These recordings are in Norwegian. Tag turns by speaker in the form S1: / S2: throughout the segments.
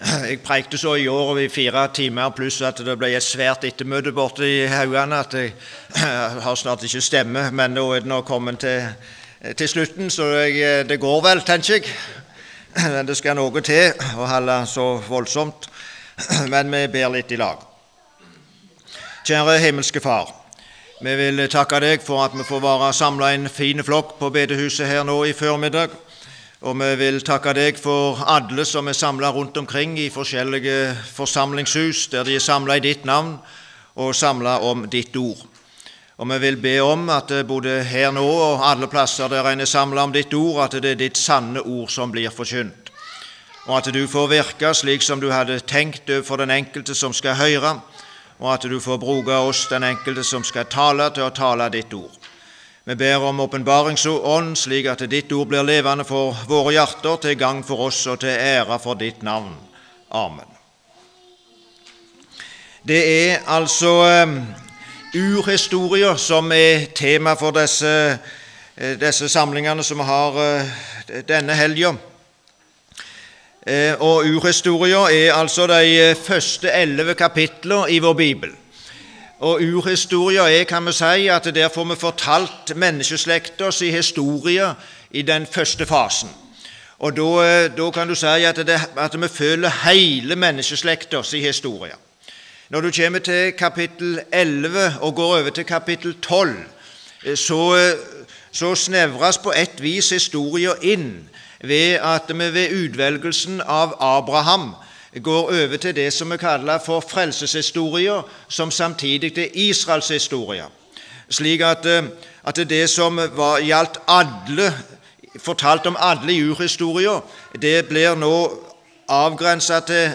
S1: Jeg prekte så i år i fire timer pluss at det ble et svært ettermøte borte i Haugane at jeg har snart ikke stemme, men nå er det nå kommet til, til slutten, så jeg, det går vel, tenker jeg. Men det skal noe til å holde så voldsomt. Men vi ber litt i lag. Kjære himmelske Far. Vi vil takke deg for at vi får være samla en fin flokk på bedehuset her nå i førmiddag. Og vi vil takke deg for alle som er samla rundt omkring i forskjellige forsamlingshus, der de er samla i ditt navn og samla om ditt ord. Og vi vil be om at både her nå og alle plasser der en er samla om ditt ord, at det er ditt sanne ord som blir forkynt. Og at du får virke slik som du hadde tenkt for den enkelte som skal høre, og at du får bruke oss, den enkelte som skal tale, til å tale ditt ord. Vi ber om åpenbaringsånd, slik at ditt ord blir levende for våre hjerter, til gang for oss og til ære for ditt navn. Amen. Det er altså um, urhistorier som er tema for disse, uh, disse samlingene som vi har uh, denne helga. Uh, og urhistorier er altså de første elleve kapitlene i vår bibel. Og urhistoria er, kan vi si, at der får vi fortalt menneskeslektas historie i den første fasen. Og da, eh, da kan du si at, det, at vi føler hele menneskeslektas historie. Når du kommer til kapittel 11 og går over til kapittel 12, eh, så, eh, så snevres på et vis historien inn ved at vi ved utvelgelsen av Abraham går over til det som vi kaller for frelseshistorier, som samtidig er Israels historie. Slik at, eh, at det som var, gjaldt alle, fortalt om alle jurhistorier, det blir nå avgrensa til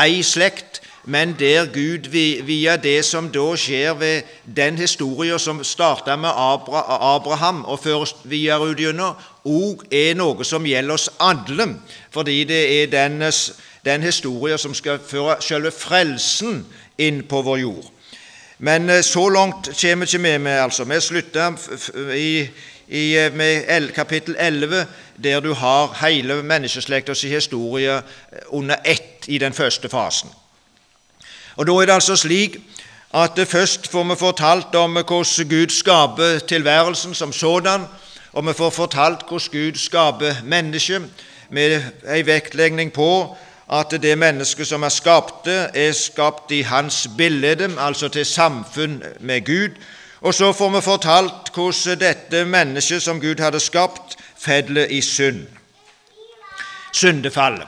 S1: ei slekt, men der Gud via det som da skjer ved den historien som starta med Abraham og føres videre ut gjennom, òg er noe som gjelder oss alle, fordi det er dennes den historien som skal føre selve frelsen inn på vår jord. Men eh, så langt kommer ikke vi med. altså. Vi slutter i, i, eh, med kapittel 11, der du har hele menneskeslektas historie eh, under ett i den første fasen. Og Da er det altså slik at først får vi fortalt om hvordan Gud skaper tilværelsen som sådan, og vi får fortalt hvordan Gud skaper mennesket, med en vektlegning på at det mennesket som er skapte, er skapt i Hans bilde, altså til samfunn med Gud. Og så får vi fortalt hvordan dette mennesket som Gud hadde skapt, faller i synd. Syndefallet.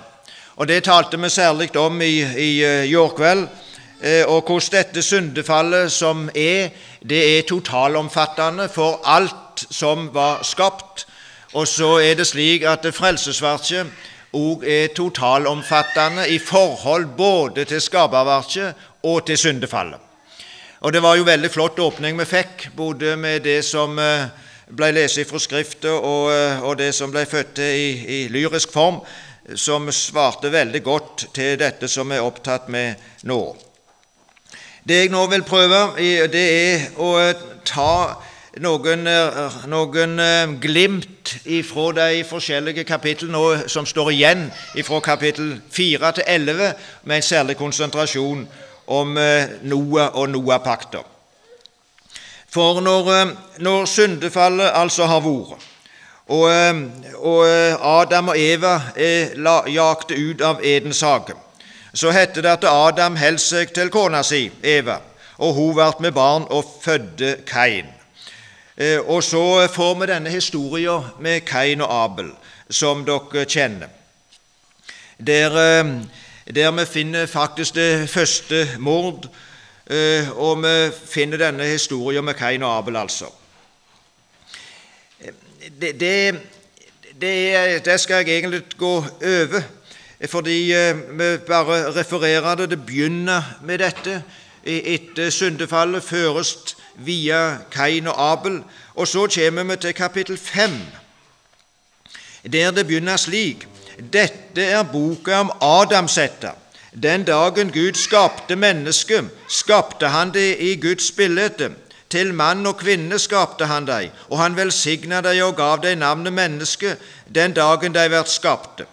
S1: Og Det talte vi særlig om i, i går eh, kveld. Eh, og hvordan dette syndefallet som er, det er totalomfattende for alt som var skapt. Og så er det slik at frelsesverket òg er totalomfattende i forhold både til skaperverket og til syndefallet. Og Det var jo veldig flott åpning vi fikk, både med det som eh, ble lest fra Skriftet, og, eh, og, det som ble født i, i lyrisk form, som svarte veldig godt til dette som vi er opptatt med nå. Det jeg nå vil prøve, det er å ta noen, eh, noen eh, glimt fra de forskjellige kapitlene som står igjen fra kapittel 4 til 11, med en særlig konsentrasjon om eh, Noah og Noah-pakter. For når, når, syndefallet altså har vært, og, og, Adam og Eva er jakte ut av Edens hage, så heter det at Adam holdt seg til kona si, Eva, og hun ble med barn og fødte Kain. Eh, og så får vi denne historien med Kain og Abel, som dere kjenner. Der, eh, der vi finner faktisk det første mord, eh, og vi finner denne historien med Kain og Abel, altså. Det, det, det, det skal jeg egentlig gå over, fordi vi bare refererer det. Det begynner med dette. Etter syndefallet føres via Kain og Abel. Og så kommer vi til kapittel 5, der det begynner slik Dette er boka om Adamsetta. Den dagen Gud skapte mennesket, skapte han det i Guds bilde. Til mann og kvinne skapte han deg, og han velsigna deg og gav deg navnet menneske den dagen de ble skapte.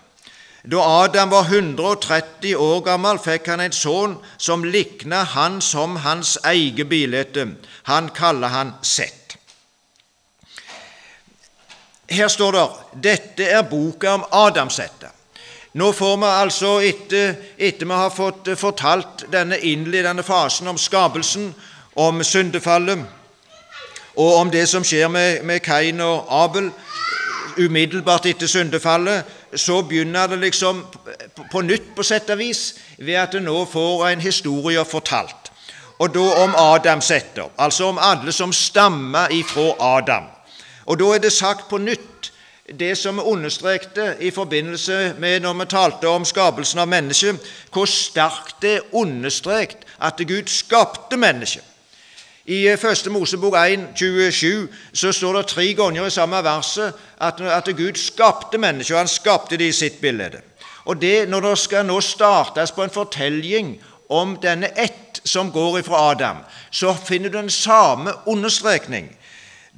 S1: Da Adam var 130 år gammel, fikk han en sønn som likna han som hans eget bilde. Han kaller han Sett. Her står det dette er boka om Adamsettet. Nå får vi altså, etter, etter vi har fått fortalt denne innledende fasen om skapelsen, om syndefallet og om det som skjer med, med Kain og Abel umiddelbart etter syndefallet, så begynner det liksom på nytt, på sett og vis, ved at det nå får en historie fortalt. Og da om Adams etter, altså om alle som stammer ifra Adam. Og da er det sagt på nytt det som vi understrekte i forbindelse med når vi talte om skapelsen av mennesket, hvor sterkt det er understreket at Gud skapte mennesket. I 1. Mosebok 1, 27 så står det tre ganger i samme verset at, at Gud skapte mennesker, og han skapte det i sitt bilde. Og det, Når det skal nå startes på en fortelling om denne ett som går ifra Adam, så finner du den samme understrekning.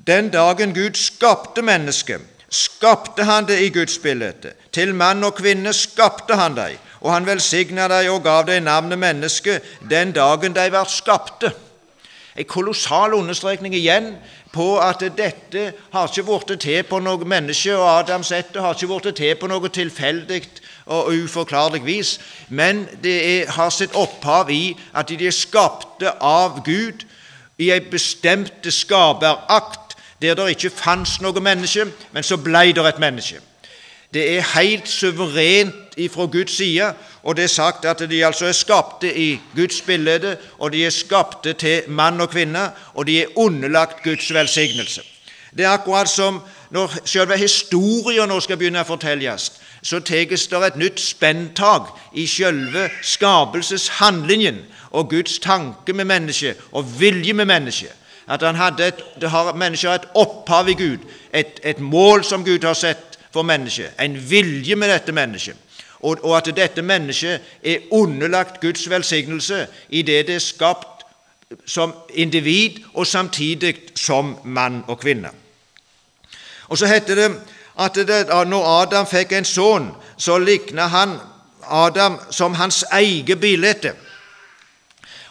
S1: Den dagen Gud skapte mennesket, skapte han det i Guds bilde. Til mann og kvinne skapte han dem, og han velsigna dem og gav dem navnet menneske den dagen de ble skapte. En kolossal understrekning igjen på at dette har ikke blitt til på noe menneske, og Adams ett har ikke blitt til på noe tilfeldig og uforklarlig vis, men det er, har sitt opphav i at de er skapte av Gud i en bestemt skaperakt der det ikke fantes noe menneske, men så ble det et menneske. Det er helt suverent ifra Guds side, og det er sagt at de altså er skapte i Guds bilde, og de er skapte til mann og kvinne, og de er underlagt Guds velsignelse. Det er akkurat som når selve historien nå skal begynne å fortelles, så tas det et nytt spenntak i selve skapelseshandlingen og Guds tanke med mennesket og vilje med mennesket. At han hadde et, har, mennesket har et opphav i Gud, et, et mål som Gud har sett for mennesket, en vilje med dette mennesket og, og at dette mennesket er underlagt Guds velsignelse i det det er skapt som individ og samtidig som mann og kvinne. Og Så heter det at det, når Adam fikk en sønn, så likna han Adam som hans eget bilde.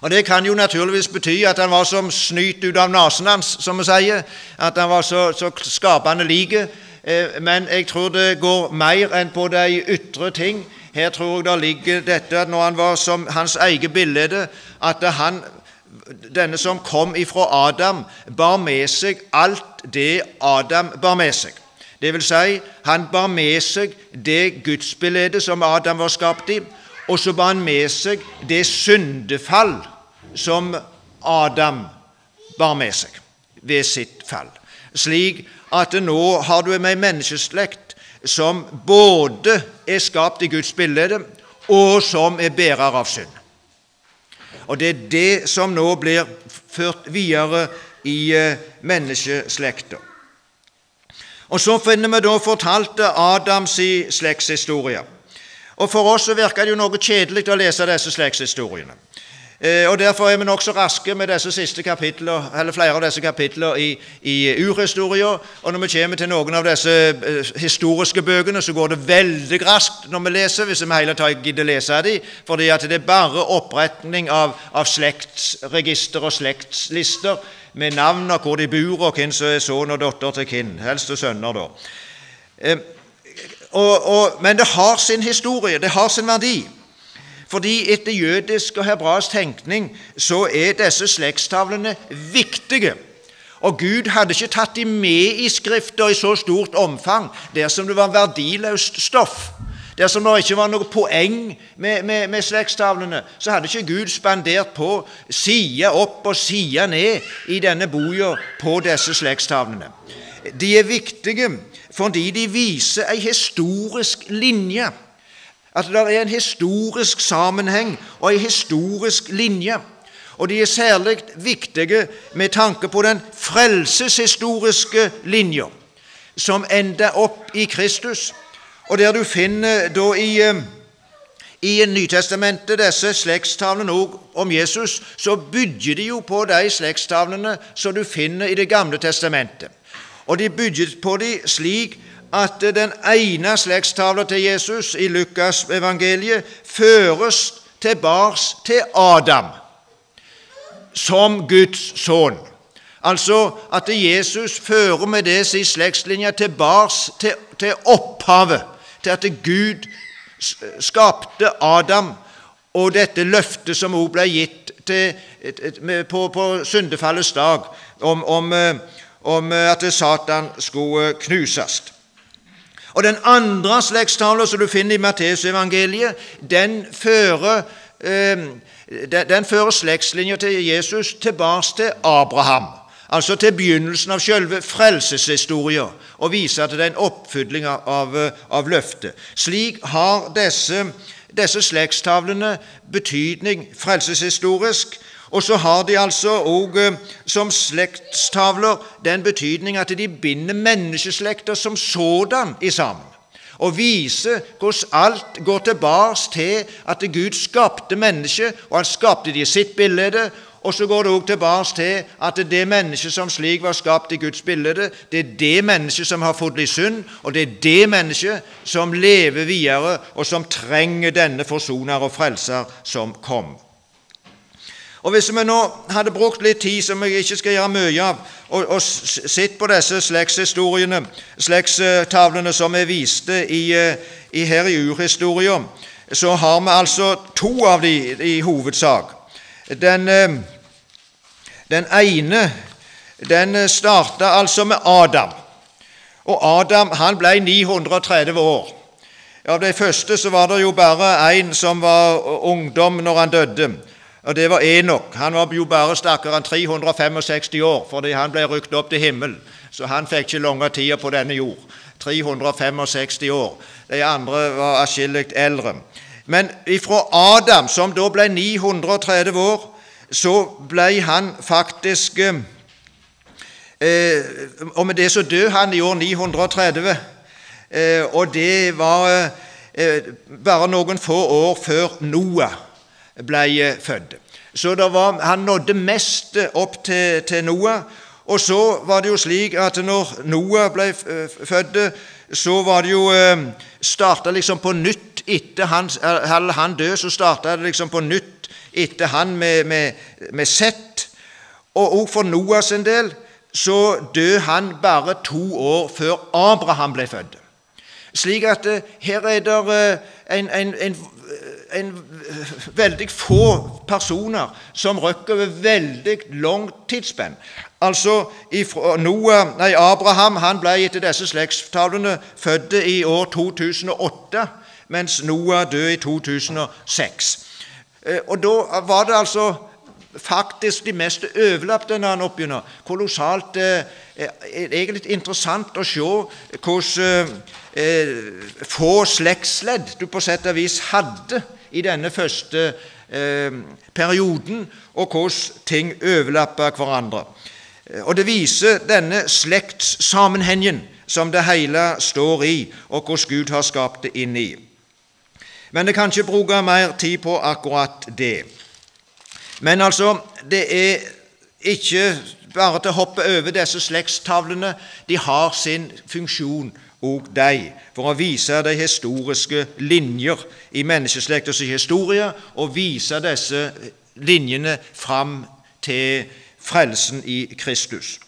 S1: Og Det kan jo naturligvis bety at han var som snyt ut av nesen hans, som vi sier. At han var så, så skapende like. Eh, men jeg tror det går mer enn på de ytre ting. Her tror jeg det ligger dette at når han var som hans eget bilde, at han, denne som kom ifra Adam, bar med seg alt det Adam bar med seg. Det vil si, han bar med seg det gudsbildet som Adam var skapt i, og så bar han med seg det syndefall som Adam bar med seg ved sitt fall. Slik at nå har du en menneskeslekt som både er skapt i Guds bilde, og som er bærer av synd. Og Det er det som nå blir ført videre i eh, menneskeslekta. Og Så finner vi da fortalte Adams slektshistorie. Og For oss så virker det jo noe kjedelig å lese disse slektshistoriene. Eh, og Derfor er vi nokså raske med disse siste kapitler, eller flere av disse kapitlene i, i urhistoria. Og når vi kommer til noen av disse eh, historiske bøkene, så går det veldig raskt når vi leser, hvis vi hele tatt gidder lese dem, fordi det er bare oppretning av, av slektsregister og slektslister med navn og hvor de bor, og hvem som er sønn og datter til hvem. Helst sønner, da. Eh, og, og, men det har sin historie, det har sin verdi. Fordi etter jødisk og hebraisk tenkning så er disse slektstavlene viktige. Og Gud hadde ikke tatt dem med i Skrifter i så stort omfang dersom det var verdiløst stoff. Dersom det ikke var noe poeng med, med, med slektstavlene, så hadde ikke Gud spandert på side opp og side ned i denne boka på disse slektstavlene. De er viktige fordi de viser ei historisk linje at det er en historisk sammenheng og en historisk linje. Og de er særlig viktige med tanke på den frelseshistoriske linja, som ender opp i Kristus, og der du finner da i, eh, i Nytestamentet disse slektstavlene om Jesus, så bygger de jo på de slektstavlene som du finner i Det gamle testamentet. Og de bygger på dem slik at den ene slektstavla til Jesus i Lukas evangeliet føres tilbake til Adam som Guds sønn. Altså at Jesus fører med det sin slektslinje tilbake til, til opphavet, til at Gud skapte Adam, og dette løftet som også ble gitt til, på, på syndefallets dag om, om, om, at Satan skulle knuses. Og Den andre slektstavla som du finner i Matteusevangeliet, den fører eh, den fører slektslinja til Jesus tilbake til Abraham, altså til begynnelsen av selve frelseshistoria, og viser til den oppfylling av, av løftet. Slik har disse, disse slektstavlene betydning frelseshistorisk, og så har de altså òg eh, som slektstavler den betydning at de binder menneskeslekter som sådan i sammen og viser hvordan alt går tilbake til at Gud skapte mennesket, og han skapte det i sitt bilde. Og så går det også tilbake til at det mennesket som slik var skapt i Guds bilde, det er det mennesket som har fått litt synd, og det er det mennesket som lever videre, og som trenger denne forsoner og frelser som kom. Og Hvis vi nå hadde brukt litt tid, som jeg ikke skal gjøre mye av, og, og sett på disse slektshistoriene, slektstavlene som jeg viste i, eh, i, her i urhistoria, så har vi altså to av de i hovedsak. Den, eh, den ene den starta altså med Adam. Og Adam han ble 930 år. Av de første så var det jo bare én som var ungdom når han døde og det var Enok. Han var jo bare stakkaren 365 år fordi han ble rykt opp til himmelen. Så han fikk ikke lange tida på denne jord. 365 år. De andre var atskillig eldre. Men ifra Adam, som da ble 930 år, så ble han faktisk eh, Og med det så døde han i år 930. Eh, og det var eh, bare noen få år før Noah ble født. Så var, han nådde mest opp til, til, Noah. Og så var det jo slik at når Noah ble født, så var det jo eh, starta liksom på nytt etter han, han død, så starta det liksom på nytt etter han med, med, med Sett. Og òg for Noah sin del så døde han bare to år før Abraham ble født. Slik at eh, her er det eh, en, en, en en veldig få personer som røkker over veldig langt tidsspenn. Altså, Noah, nei, Abraham han ble etter disse slektstavlene født i år 2008, mens Noah døde i 2006. Eh, og Da var det altså faktisk de mest overlappende han oppbegynner. Kolossalt eh, eh, egentlig interessant å se hvordan få slektsledd du på sett og vis hadde i denne første eh, perioden, og hvordan ting overlapper hverandre. Eh, og Det viser denne slektssammenhengen som det hele står i, og hvordan Gud har skapt det inn i. Men jeg kan ikke bruke mer tid på akkurat det. Men altså, det er ikke bare til å hoppe over disse slektstavlene. De har sin funksjon og de, for å vise de historiske linjer i menneskeslektens historie, og vise disse linjene fram til frelsen i Kristus.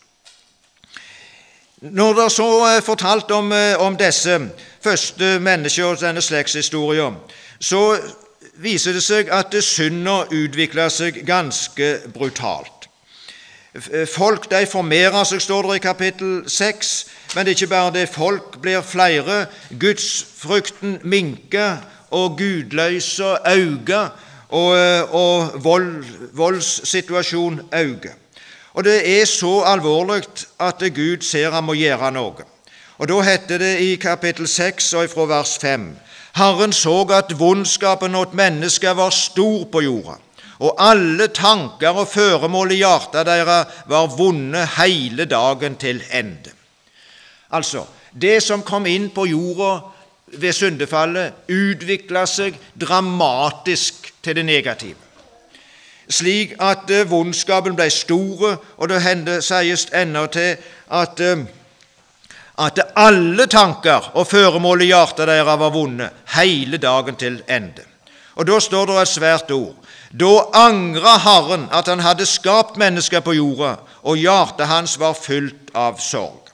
S1: Når det så er fortalt om, om disse første mennesker og denne slektshistorien, så viser det seg at synda utvikler seg ganske brutalt. Folk de formerer seg, står det i kapittel 6, men det er ikke bare det. Folk blir flere. Gudsfrykten minker, og gudløse øker, og, og vold, voldssituasjonen øker. Og det er så alvorlig at Gud ser han må gjøre noe. Og Da heter det i kapittel 6 og fra vers 5 Herren så at vondskapen åt mennesket var stor på jorda, og alle tanker og føremål i hjertet deres var vonde hele dagen til ende. Altså, det som kom inn på jorda ved syndefallet, utvikla seg dramatisk til det negative. Slik at eh, vondskapen ble stor, og det hende, sies ennå til at, uh, at alle tanker og føremål i hjertet deres var vonde hele dagen til ende. Og Da står det et svært ord. Da angra Herren at han hadde skapt mennesker på jorda, og hjertet hans var fylt av sorg.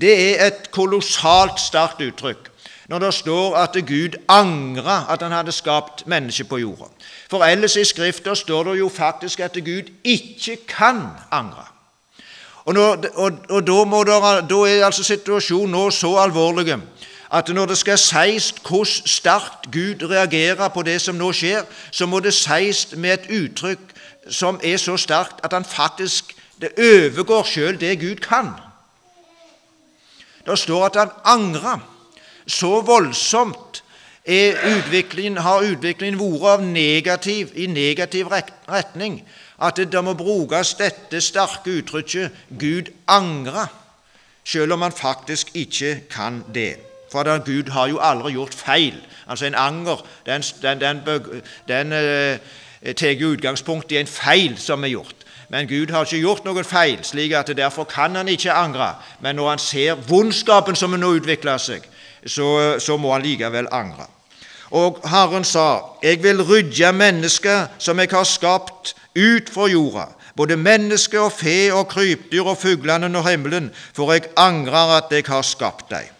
S1: Det er et kolossalt sterkt uttrykk når det står at Gud angra at han hadde skapt mennesket på jorda. For ellers i Skrifta står det jo faktisk at Gud ikke kan angre. Og, når, og, og da, der, da, er altså situasjonen nå så alvorlig at når det skal sies hvordan sterkt Gud reagerer på det som nå skjer, så må det sies med et uttrykk som er så sterkt at han faktisk det overgår sjøl det Gud kan. Det står at han angra. Så voldsomt utviklingen, har utviklingen vært negativ, i negativ retning at det, må brukes dette sterke uttrykket 'Gud angra', selv om han faktisk ikke kan det. For da, Gud har jo aldri gjort feil. Altså En anger den, den, den, den uh, tar utgangspunkt i en feil som er gjort. Men Gud har ikke gjort noen feil, slik at derfor kan han ikke angre. Men når han ser vondskapen som nå utvikler seg, så, så må han likevel angre. Og Herren sa, 'Jeg vil rydde mennesker som jeg har skapt ut fra jorda, både mennesker og fe og krypdyr og fuglene under himmelen, for jeg angrer at jeg har skapt deg.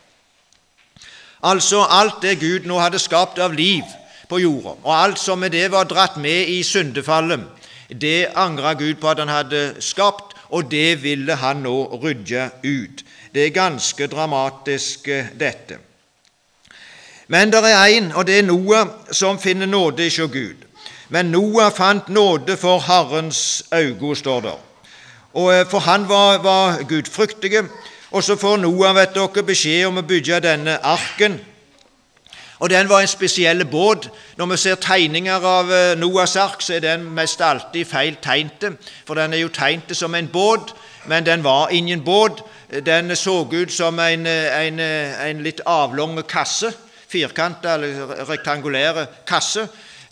S1: Altså alt det Gud nå hadde skapt av liv på jorda, og alt som med det var dratt med i syndefallet, det angra Gud på at han hadde skapt, og det ville han nå rydde ut. Det er ganske dramatisk, eh, dette. Men det er én, og det er Noah, som finner nåde hos Gud. Men Noah fant nåde for Herrens øyne, står det. Og eh, For han var, var gudfryktig. Og så får Noah vet dere, beskjed om å bygge denne arken. Og Den var en spesiell båt. Når vi ser tegninger av eh, Noahs ark, så er den mest alltid feil tegnte, For den er jo tegnet som en båt, men den var ingen båt. Den så ut som en, en, en litt avlang kasse. Firkanta eller rektangulære kasse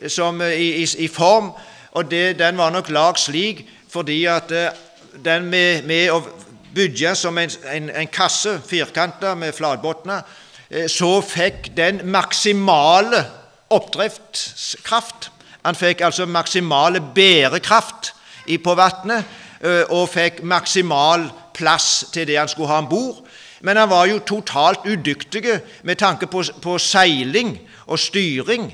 S1: som, eh, i, i, i, form, og det, den var nok lagd slik fordi at eh, den med, med å bygge som en, en, kasse, firkanta med flatbunner, eh, så fikk den maksimale oppdriftskraft. Han fikk altså maksimale bærekraft på vannet og fikk maksimal plass til det han skulle ha om bord. Men han var jo totalt udyktig med tanke på, på seiling og styring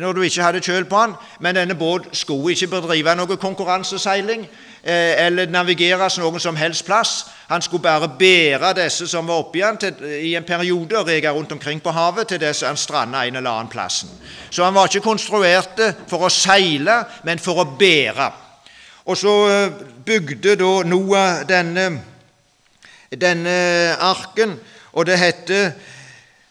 S1: når du ikke hadde kjøl på han, men denne båt skulle ikke bedrive noe konkurranseseiling eh, eller navigeres noen som helst plass. Han skulle bare bære disse som var oppi han til, i en periode og rege rundt omkring på havet til dess han stranda en eller annen plassen. Så han var ikke konstruert for å seile, men for å bære. Og så eh, bygde da Noah denne, denne arken, og det heter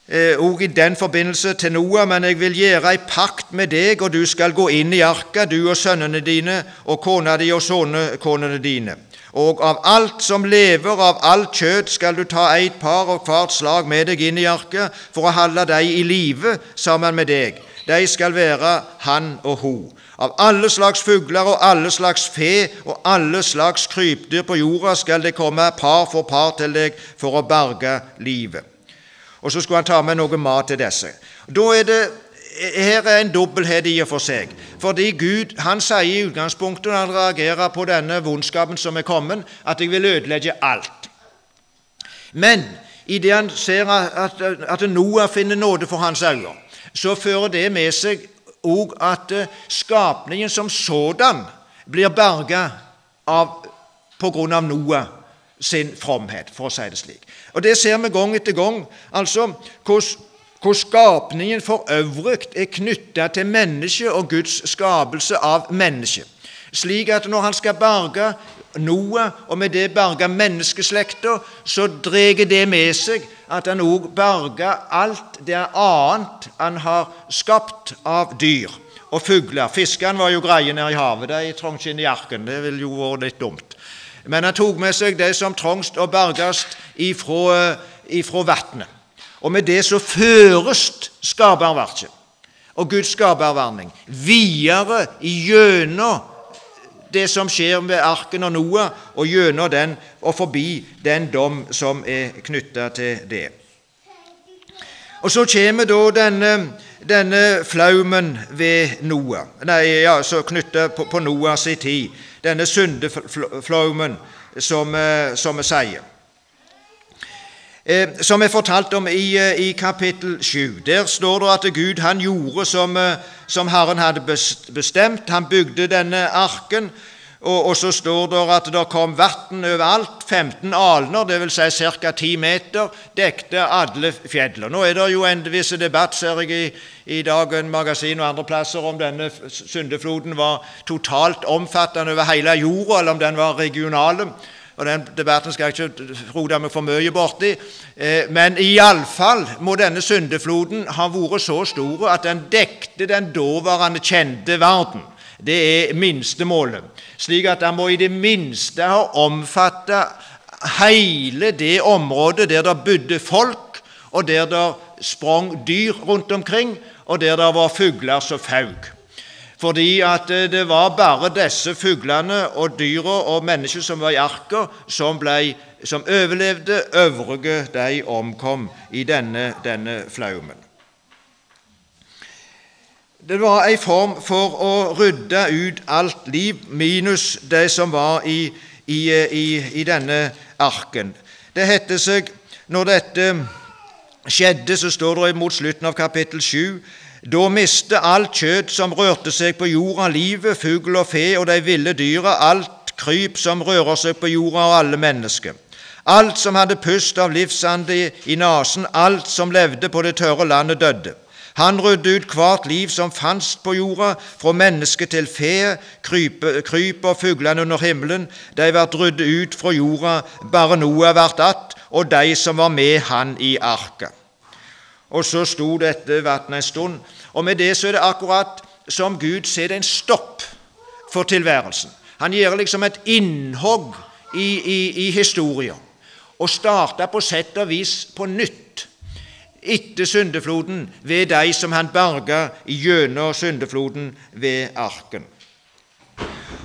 S1: òg eh, i den forbindelse til Noah, men jeg vil gjøre ei pakt med deg, og du skal gå inn i arka, du og sønnene dine, og kona di og sønnekonene dine. Og av alt som lever, av alt kjøtt, skal du ta eit par av hvert slag med deg inn i arka, for å holde dem i live sammen med deg. De skal være han og ho. Av alle slags fugler og alle slags fe og alle slags krypdyr på jorda skal det komme par for par til deg for å berge livet og så skulle han ta med noe mat til disse. Da er det, Her er en dobbelthet i og for seg. Fordi Gud han sier i utgangspunktet når han reagerer på denne vondskapen som er kommet, at 'jeg vil ødelegge alt'. Men idet han ser at, at Noah finner nåde for hans øyne, så fører det med seg òg at skapningen som sådan blir berga av Noah sin fromhet, for å si det slik. Og Det ser vi gang etter gang. altså hvor skapningen for øvrig er knytta til mennesket og Guds skapelse av mennesket. Slik at når han skal berge Noah, og med det berge menneskeslekta, så drar det med seg at han òg berger alt det annet han har skapt av dyr og fugler. Fiskene var jo greie nede i havet, de trengte ikke inn i arken. Det ville jo vært litt dumt. Men han tok med seg det som trongst og bergast ifra, ifra vatnet. Og med det så føres skaperverket og Guds skaperverning videre gjennom det som skjer med arken og Noah, og gjennom den og forbi den dom som er knytta til det. Og Så kommer da denne, denne flaumen ved Noah, nei, ja, knytta på, på Noahs tid, denne syndeflaumen, som, eh, som vi sier. Eh, som er fortalt om i, eh, i, kapittel 7. Der står det at Gud han gjorde som, som Herren hadde bestemt. Han bygde denne arken. Og, og så står det at det kom vann overalt. 15 alner, dvs. Si ca. 10 meter, dekte alle fjellene. Nå er det jo en viss debatt, ser jeg i, i Dagen Magasin og andre plasser, om denne syndefloden var totalt omfattende over hele jorda, eller om den var regional. og Den debatten skal jeg ikke rote meg for mye borti. Eh, men iallfall må denne syndefloden ha vært så stor at den dekte den daværende kjente verden. Det er minstemålet. Slik at han må i det minste ha omfatta hele det området der det bodde folk, og der det sprang dyr rundt omkring, og der det var fugler som faug. fordi at eh, det var bare disse fuglene og dyra og mennesker som var i arka, som, som overlevde. Øvrige de omkom i denne, denne flaumen. Det var en form for å rydde ut alt liv, minus det som var i, i, i, i denne arken. Det heter seg når dette skjedde, så står det mot slutten av kapittel 7 da miste alt kjøtt som rørte seg på jorda, livet, fugl og fe og de ville dyra, alt kryp som rører seg på jorda, og alle mennesker. Alt som hadde pust av livsande i nesen, alt som levde på det tørre landet, døde. Han rydde ut hvert liv som fantes på jorda, fra menneske til fe, kryp og fuglene under himmelen. De vart ryddet ut fra jorda, bare Noah vart att, og de som var med han i arket. Og så sto dette vannet en stund. Og med det så er det akkurat som Gud setter en stopp for tilværelsen. Han gjør liksom et innhogg i, i, i historien og starter på sett og vis på nytt etter syndefloden ved de som han berga gjennom syndefloden ved arken.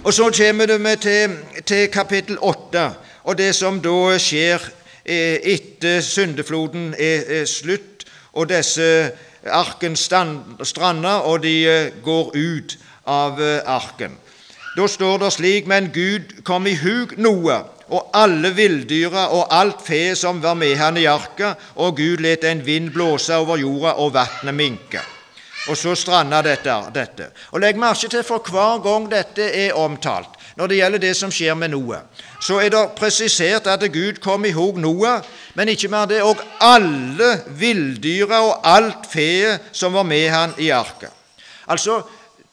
S1: Og Så kommer vi til, til kapittel 8 og det som da skjer eh, etter syndefloden er, slutt og disse arken strander, og de eh, går ut av eh, arken. Da står det slik:" Men Gud kom i hug Noah og alle villdyra og alt fe som var med han i arka, og Gud let en vind blåse over jorda, og vannet minke. Og så stranda dette. dette. Og Legg merke til for hver gang dette er omtalt, når det gjelder det som skjer med Noah, så er det presisert at Gud kom i hug Noah, men ikke mer det, og alle villdyra og alt feet som var med han i arka. Altså,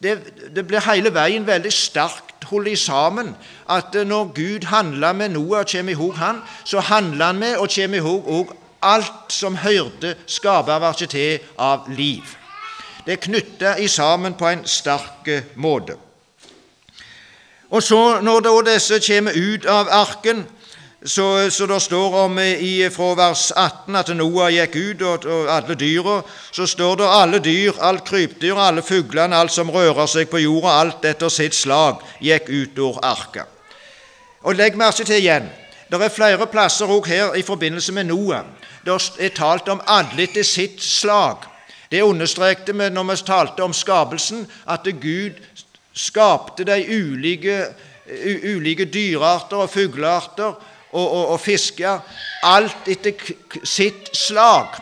S1: det, det blir hele veien veldig sterkt holdt sammen at når Gud handler med Noah og kommer i hop han, så handler han med og kommer i hop òg alt som hørte skaperverket til av liv. Det er knytta sammen på en sterk måte. Og så, når da disse kommer ut av arken, så, så det står om i, fra vers 18 at Noah gikk ut, og, og alle dyra, så står det alle dyr, alt krypdyr, alle fuglene, alt som rører seg på jorda, alt etter sitt slag, gikk ut av arka. Og Legg merke til igjen, det er flere plasser også her i forbindelse med Noah. Det er talt om alle etter sitt slag. Det understrekte vi når vi talte om skapelsen, at Gud skapte de ulike, ulike dyrearter og fuglearter og, og, og fisker, alt etter sitt slag.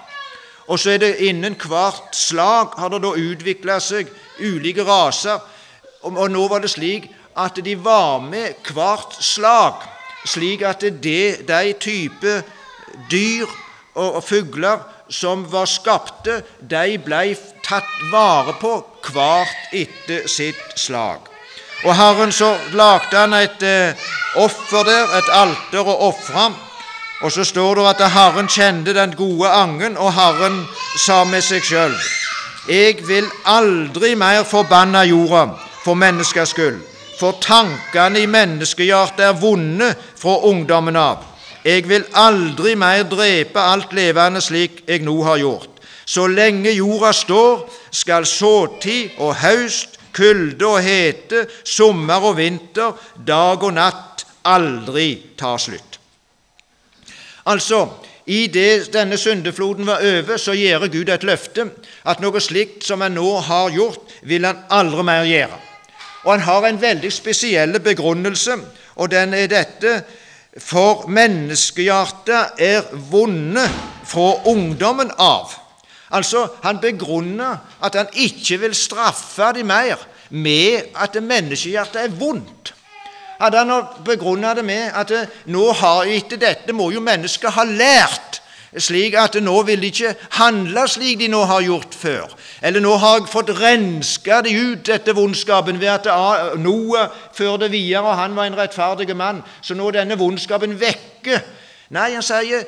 S1: Og så er det innen hvert slag har det da utvikla seg ulike raser. Og, og, nå var det slik at de var med hvert slag, slik at det, de type dyr og, fugler som var skapte, de ble tatt vare på hvert etter sitt slag. Og Herren så lagde han et eh, offer der, et alter å ofre. Og så står det at Herren kjente den gode angen, og Herren sa med seg sjøl Jeg vil aldri mer forbanne jorda for menneskers skyld, for tankene i menneskehjertet er vonde fra ungdommen av. Jeg vil aldri mer drepe alt levende slik jeg nå har gjort. Så lenge jorda står, skal såtid og haust, kulde og hete, sommer og vinter, dag og natt aldri ta slutt. Altså, i det denne syndefloden var over, så gjør Gud et løfte at noe slikt som han nå har gjort, vil han aldri mer gjøre. Og han har en veldig spesiell begrunnelse, og den er dette For menneskehjertet er vonde fra ungdommen av. Altså, Han begrunner at han ikke vil straffe de mer med at menneskehjertet er vondt. Hadde han begrunnet det med at nå har etter dette må jo mennesket ha lært, slik at nå vil de ikke handle slik de nå har gjort før. Eller nå har jeg fått renska de ut dette vondskapen ved at Noah førte videre, og han var en rettferdig mann, så nå er denne vondskapen vekke. Nei, han sier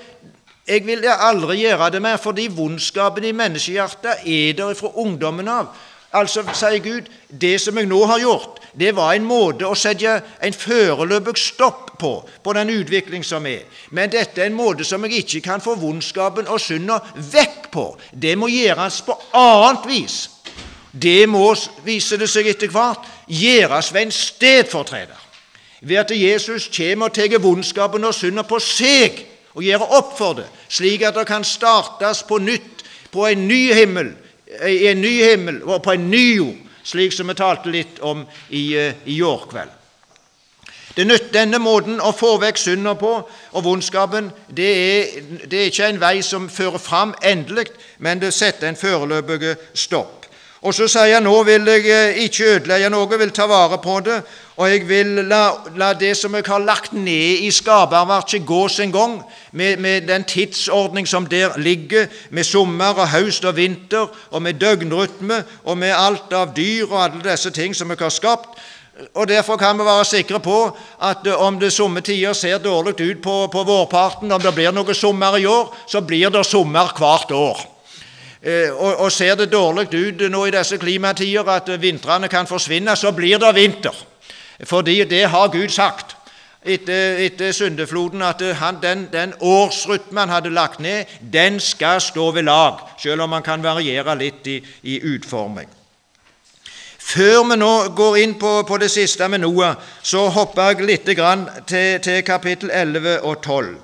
S1: jeg vil aldri gjøre det mer, fordi vondskapen i menneskehjertet er der fra ungdommen av. Altså, sier Gud, det som jeg nå har gjort, det var en måte å sette en foreløpig stopp på, på den utvikling som er. Men dette er en måte som jeg ikke kan få vondskapen og synda vekk på. Det må gjøres på annet vis. Det må, viser det seg etter hvert, gjøres ved en stedfortreder. Ved at Jesus kommer og tar vondskapen og synda på seg og gjør opp for det, slik at det kan startes på nytt på en ny himmel i en ny himmel og på en ny jord, slik som vi talte litt om i, eh, i går kveld. Denne måten å få vekk synda på og vondskapen det er, det er ikke en vei som fører fram endelig, men det setter en foreløpig stopp. Og så sier jeg nå vil jeg eh, ikke ødelegge noe, vil ta vare på det, og jeg vil la, la det som jeg har lagt ned i skaperverket, gå sin gang, med, med, den tidsordning som der ligger, med sommer og høst og vinter, og med døgnrytme, og med alt av dyr og alle disse ting som jeg har skapt. Og Derfor kan vi være sikre på at eh, om det somme tider ser dårlig ut på, på vårparten, om det blir noe sommer i år, så blir det sommer hvert år. Eh, og, og ser det dårlig ut nå i disse klimatider at vintrene kan forsvinne, så blir det vinter. Fordi det har Gud sagt etter, etter syndefloden, at han, den, den årsrytmen han hadde lagt ned, den skal stå ved lag, selv om man kan variere litt i, i utforming. Før vi nå går inn på, på, det siste med Noah, så hopper jeg litt til, til kapittel 11 og 12.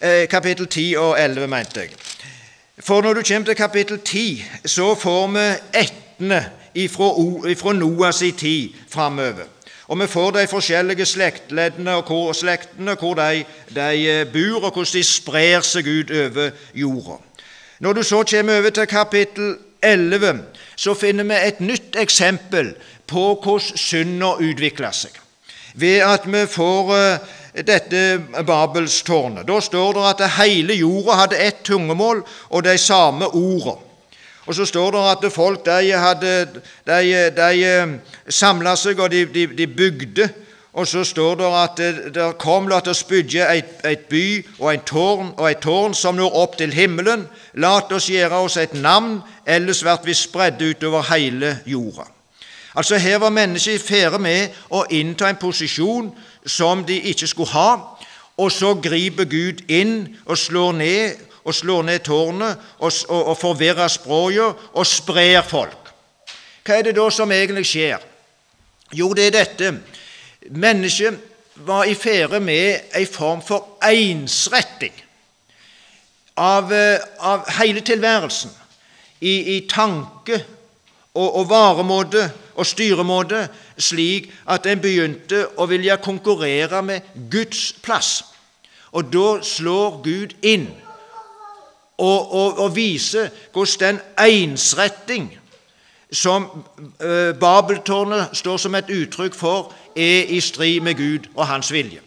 S1: Eh, kapittel 10 og 11, mente jeg. For når du kommer til kapittel 10, så får vi ættene fra Noas tid framover. Og vi får de forskjellige slektleddene og hvor, slektene, hvor de, de eh, bor, og hvordan de sprer seg ut over jorda. Når du så kommer over til kapittel 11, så finner vi et nytt eksempel på hvordan synda utvikler seg. Ved at vi får uh, dette Babelstårnet. Da står det at hele jorda hadde ett tungemål og de samme ordene. Og så står det at folk de, hadde, de, de eh, samla seg, og de, de, de, bygde. Og så står det at det kom la oss bygge et, by og et tårn, tårn som når opp til himmelen. La oss gjøre oss et navn, ellers blir vi spredt utover hele jorda. Altså Her var mennesket i ferde med å innta en posisjon som de ikke skulle ha, og så griper Gud inn og slår ned og slår ned tårnet og, og, og forvirrer språket og sprer folk. Hva er det da som egentlig skjer? Jo, det er dette. Mennesket var i ferde med en form for ensretting av, eh, av hele tilværelsen i, i tanke og, og varemåte og styremåte, slik at en begynte å vilje konkurrere med Guds plass. Og da slår Gud inn og, og, og viser hvordan den ensretting som eh, Babeltårnet står som et uttrykk for, er i strid med Gud og hans vilje.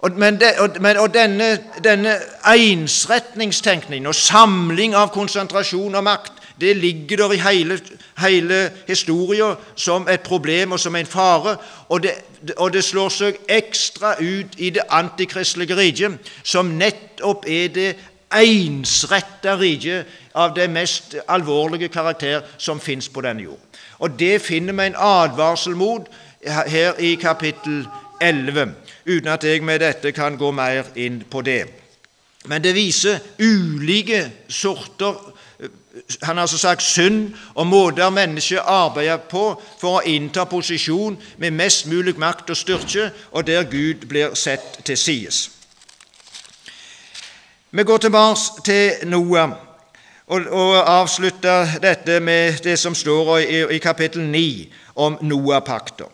S1: Og, men, de, og, men, og denne, denne ensretningstenkningen og samling av konsentrasjon og makt det ligger der i hele, hele historien som et problem og som en fare. Og det, og det slår seg ekstra ut i det antikristelige riket, som nettopp er det ensretta riket av det mest alvorlige karakter som fins på denne jord. Og det finner vi en advarsel mot her i kapittel 11, uten at jeg med dette kan gå mer inn på det. Men det viser ulike sorter han har altså sagt synd og måter mennesket arbeider på for å innta posisjon med mest mulig makt og styrke, og der Gud blir sett til sides. Vi går tilbake til Noah og, og avslutter dette med det som står i, i kapittel 9 om Noah-pakter.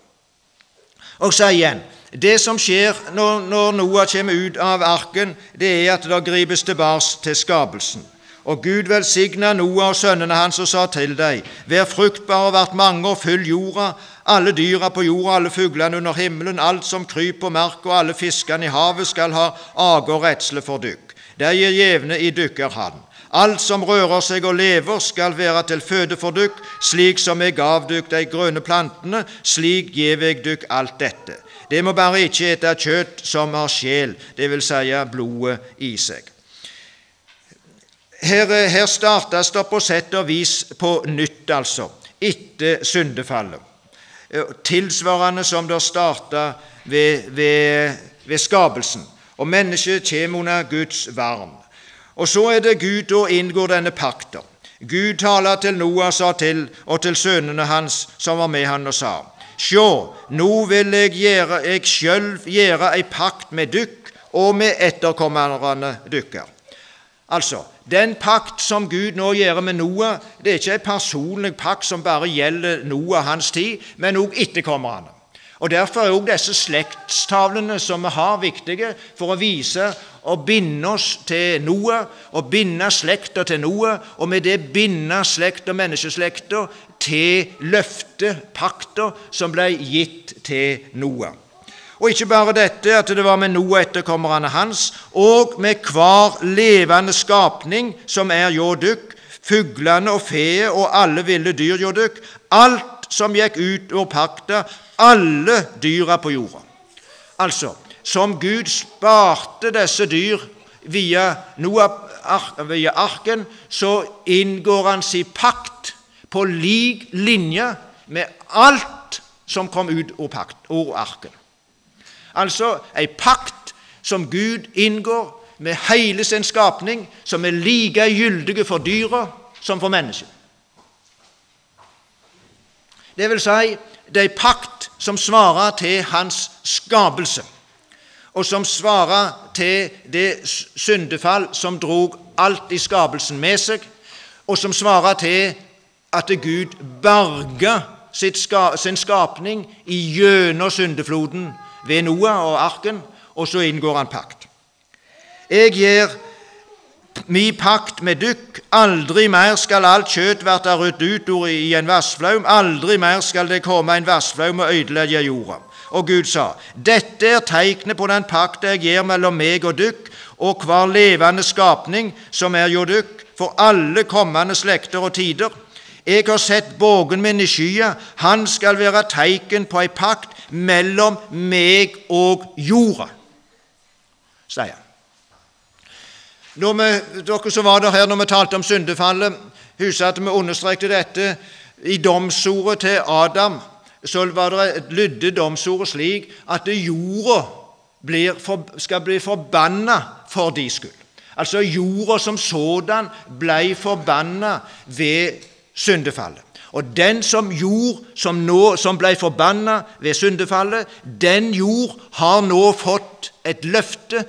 S1: Og sier igjen det som skjer når, når Noah kommer ut av arken, det er at det gripes tilbake til skapelsen. Og Gud velsigna Noah og sønnene hans og sa til dem, vær fruktbare og vert mange og fyll jorda, alle dyra på jorda, alle fuglene under himmelen, alt som kryper på marka og alle fiskene i havet skal ha age og redsle for dykk. De gir gjevne i dykker han. Alt som rører seg og lever, skal være til føde for dykk, slik som jeg gav dykk de grønne plantene, slik gjev jeg dykk alt dette. Det må bare ikke ete kjøtt som har sjel, dvs. Si blodet i seg. Her, her startes det på sett og vis på nytt, altså, etter syndefallet. Tilsvarende som det starta ved, ved, ved skapelsen. Og mennesket kommer under Guds varm. Og så er det Gud da inngår denne pakta. Gud taler til Noah sa til, og til sønnene hans som var med han og sa:" Sjå, nå vil jeg gjøre, jeg sjøl gjøre ei pakt med dykk og med etterkommerne dykker. Altså, den pakt som Gud nå gjør med Noah, det er ikke en personlig pakt som bare gjelder Noah hans tid, men òg etterkommerne. Og Derfor er òg disse slektstavlene som vi har, viktige for å vise og binde oss til Noah, og binde slekta til Noah, og med det binde slekta og menneskeslekta til løftepakta som ble gitt til Noah. Og ikke bare dette, at det var med Noah etterkommerne hans, og med hver levende skapning som er hjå fuglene og feet og alle ville dyr hjå alt som gikk ut over pakta, alle dyra på jorda. Altså, som Gud sparte disse dyr via, Noah, via arken, så inngår han sin pakt på lik linje med alt som kom ut av arken. Altså en pakt som Gud inngår med hele sin skapning, som er like gyldige for dyra som for mennesket. Det vil si, det er en pakt som svarer til hans skapelse, og som svarer til det syndefall som drog alt i skapelsen med seg, og som svarer til at Gud berga sin skapning gjennom syndefloden ved Noah og arken, og så inngår han pakt. Jeg gir mi pakt med dykk, aldri mer skal alt kjøtt verta rødt ut i en vassflaum, aldri mer skal det komme en vassflaum og ødelegge jorda. Og Gud sa, dette er teiknet på den pakt jeg gir mellom meg og dykk og hver levende skapning som er jo dykk, for alle kommende slekter og tider. Jeg har sett bågen min i skya, han skal være teiken på ei pakt mellom meg og jorda, sier han. Vi, dere som var der her når vi talte om syndefallet, husker at vi understrekte dette i domsordet til Adam. Så var det lydde domsordet slik at jorda skal bli forbanna for de skyld. Altså jorda som sådan ble forbanna ved syndefallet. Og den som jord som, nå, som ble forbanna ved syndefallet, den jord har nå fått et løfte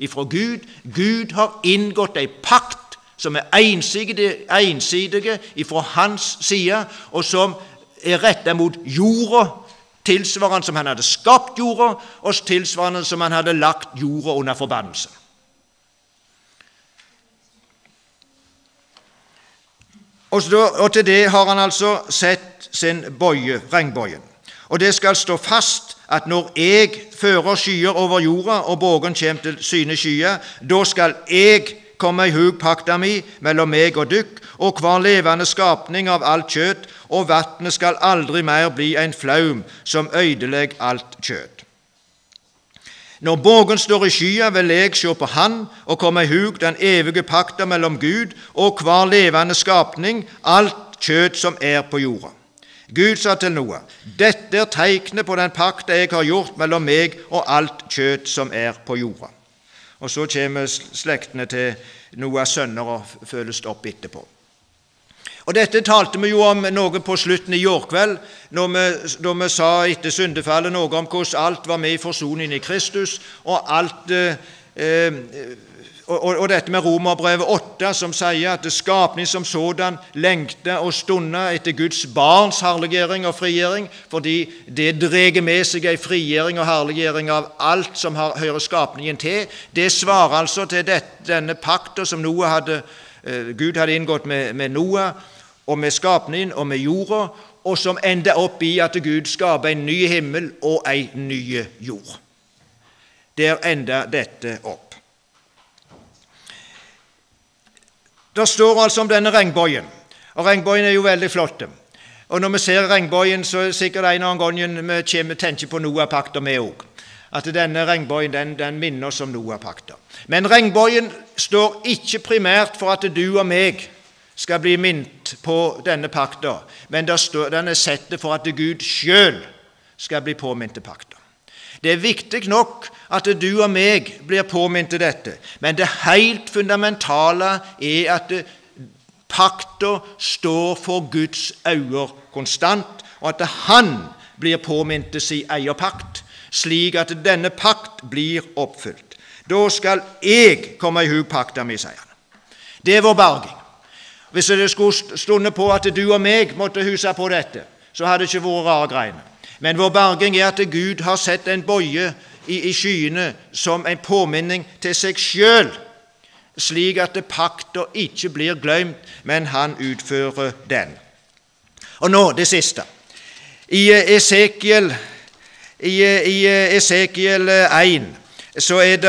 S1: ifra Gud. Gud har inngått ei pakt som er ensidige, ensidige ifra hans side, og som er retta mot jorda, tilsvarende som han hadde skapt jorda, og tilsvarende som han hadde lagt jorda under forbannelse. Og, til det har han altså sett sin bøye, regnbøyen. Og det skal stå fast at når jeg fører skyer over jorda, og bågen kommer til syne skyer, da skal jeg komme i hug pakta mi mellom meg og dykk, og hver levende skapning av alt kjøtt, og vatnet skal aldri mer bli en flaum som ødelegger alt kjøtt. Når bågen står i skya, vil jeg se på Han og komme i hug den evige pakta mellom Gud og hver levende skapning, alt kjøtt som er på jorda. Gud sa til Noah, dette er teiknet på den pakta jeg har gjort mellom meg og alt kjøtt som er på jorda. Og så kommer slektene til Noahs sønner og følges opp etterpå. Og Dette talte vi jo om noe på slutten i går kveld, når vi, da vi sa etter syndefallet noe om hvordan alt var med i forsoningen i Kristus, og alt eh, eh, og, og, dette med Romerbrevet 8, som sier at skapning som sådan lengter og stunder etter Guds barns herliggjøring og frigjøring, fordi det drar med seg ei frigjøring og herliggjøring av alt som har, hører skapningen til. Det svarer altså til dette, denne pakta som hadde, uh, Gud hadde inngått med, med Noah og med skapningen og med jorda, og som ender opp i at Gud skaper en ny himmel og ei ny jord. Der ender dette opp. Det står altså om denne regnbuen, og regnbuen er jo veldig flott. Og når vi ser regnbuen, så er det sikkert en annen gang vi kommer tenker på Noah-pakta, vi òg. At denne regnbuen den, den minner oss om Noah-pakta. Men regnbuen står ikke primært for at du og meg skal bli minnet på denne pakta, men den er satt for at Gud sjøl skal bli påminnet til pakta. Det er viktig nok at du og meg blir påminnet til dette, men det helt fundamentale er at pakta står for Guds øyne konstant, og at Han blir påminnet til sin egen pakt, slik at denne pakt blir oppfylt. Da skal jeg komme i hu pakta mi, sier han. Det er vår berging. Hvis det skulle stunde på at du og meg måtte huske på dette, så hadde det ikke vært rare greiene. Men vår berging er at Gud har sett en bøye i, i skyene som en påminning til seg sjøl, slik at pakta ikke blir glemt, men han utfører den. Og nå det siste. I Esekiel, i, i Esekiel 1 så et,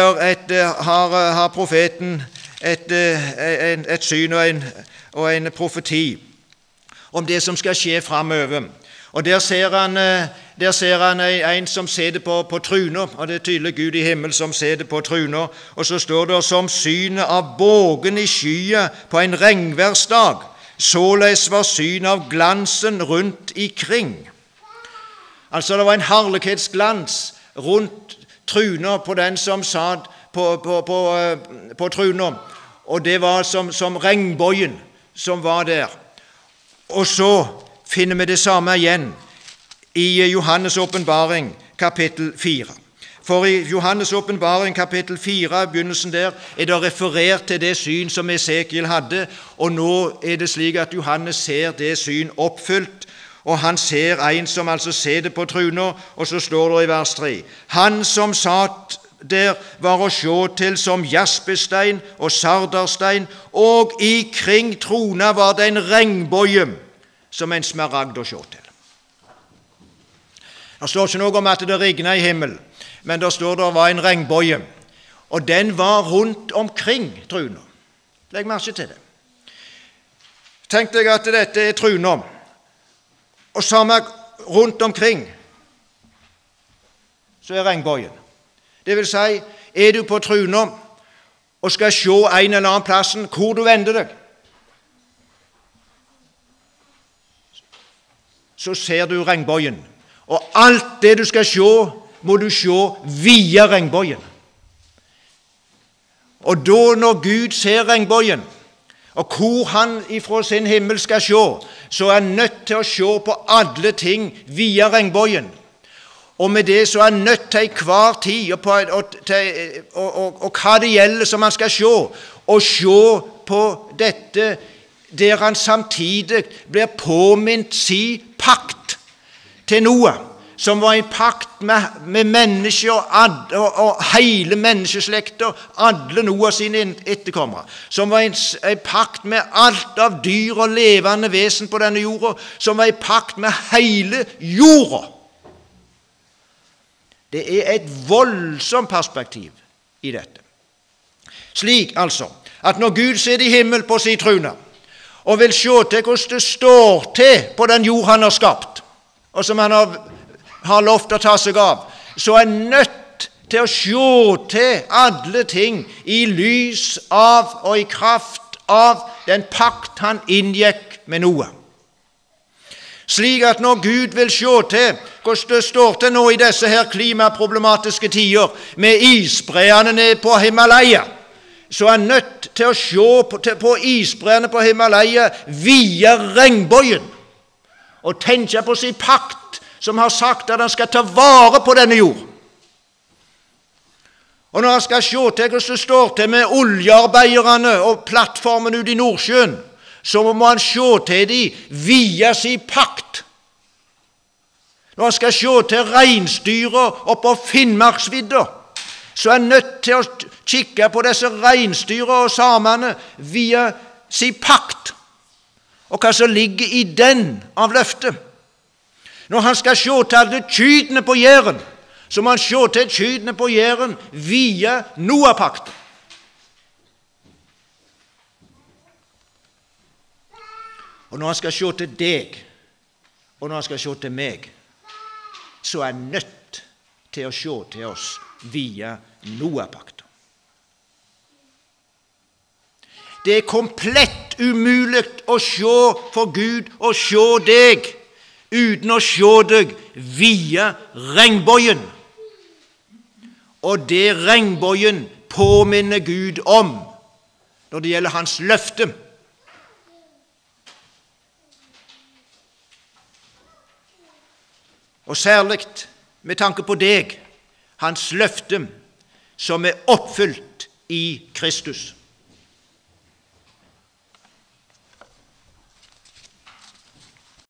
S1: har, har profeten et, et, et syn og en, og en profeti om det som skal skje framover. Og Der ser han, eh, der ser han en som sitter på, på truna, og det er tydelig Gud i himmelen som sitter på truna. Og så står det 'som synet av bågen i skya på en regnværsdag'. Såleis var synet av glansen rundt ikring. Altså det var en herlighetsglans rundt truna på den som satt på, på, på, eh, på truna. Og det var som, som regnbuen som var der. Og så finner vi det samme igjen i Johannes' åpenbaring, kapittel 4. For i Johannes' åpenbaring, kapittel 4, begynnelsen der, er det referert til det syn som Esekiel hadde, og nå er det slik at Johannes ser det syn oppfylt. Og han ser en som altså sitter på truna, og så står det i vers 3.: Han som satt der var å sjå til som jaspestein og sardarstein, og ikring trona var det en regnbøye som en smaragd å sjå til. Det står ikke noe om at det regna i himmelen, men det står det var en regnbøye, og den var rundt omkring truna. Legg merke til det. Tenk deg at dette er truna, og samme rundt omkring så er regnbøyen. Det vil si, er du på truna og skal se en eller annen plassen hvor du vender deg, så ser du regnbuen. Og alt det du skal se, må du se via regnbuen. Og da, når Gud ser regnbuen, og hvor han ifra sin himmel skal se, så er han nødt til å se på alle ting via regnbuen. Og med det så er han nødt til hver tid og, og, og, og, hva det gjelder som han skal se, å se på dette der han samtidig blir påminnet si pakt til Noah, som var en pakt med, med mennesker og, og, og hele menneskeslekta, alle Noah sine etterkommere, som var en, en, pakt med alt av dyr og levende vesen på denne jorda, som var en pakt med hele jorda. Det er et voldsomt perspektiv i dette. Slik altså at når Gud sitter i himmel på sin trune og vil se til hvordan det står til på den jord han har skapt, og som han har, har lovt å ta seg av, så er han nødt til å se til alle ting i lys av og i kraft av den pakt han inngikk med Noah. Slik at når Gud vil se til hvordan det står til nå i disse her klimaproblematiske tider, med isbreene ned på Himalaya, så er han nødt til å se på, på isbreene på Himalaya via regnbuen og tenke på sin pakt, som har sagt at han skal ta vare på denne jord. Og når han skal se til hvordan det står til med oljearbeiderne og plattformen ute i Nordsjøen, så må han se til dem via sin pakt. Når han skal se til reinsdyra oppå Finnmarksvidda, så er han nødt til å kikke på disse reinsdyra og samene via sin pakt, og hva som ligger i den av løftet. Når han skal se til alle kyrne på Jæren, så må han se til kyrne på Jæren via Noapakten. Og når han skal se til deg, og når han skal se til meg, så er han nødt til å se til oss via Noapakta. Det er komplett umulig å se for Gud og se deg uten å se deg via regnbuen. Og det regnbuen påminner Gud om når det gjelder hans løfte. Og særlig med tanke på deg, hans løfte, som er oppfylt i Kristus.